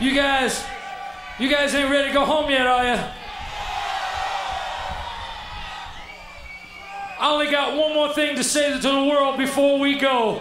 You guys, you guys ain't ready to go home yet, are you? I only got one more thing to say to the world before we go.